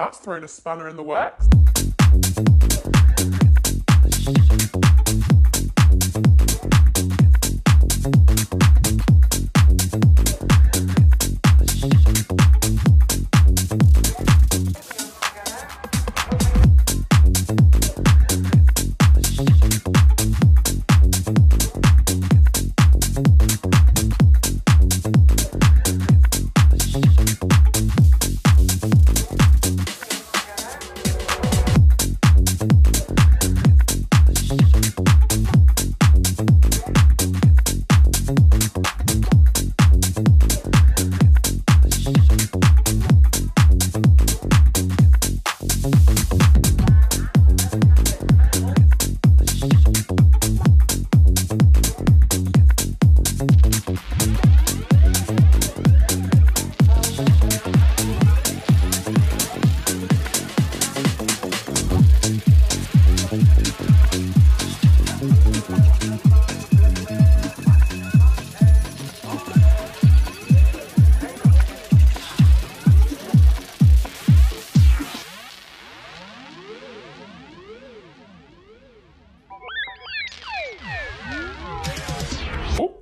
That's thrown a spanner in the works.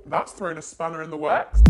That's thrown a spanner in the works.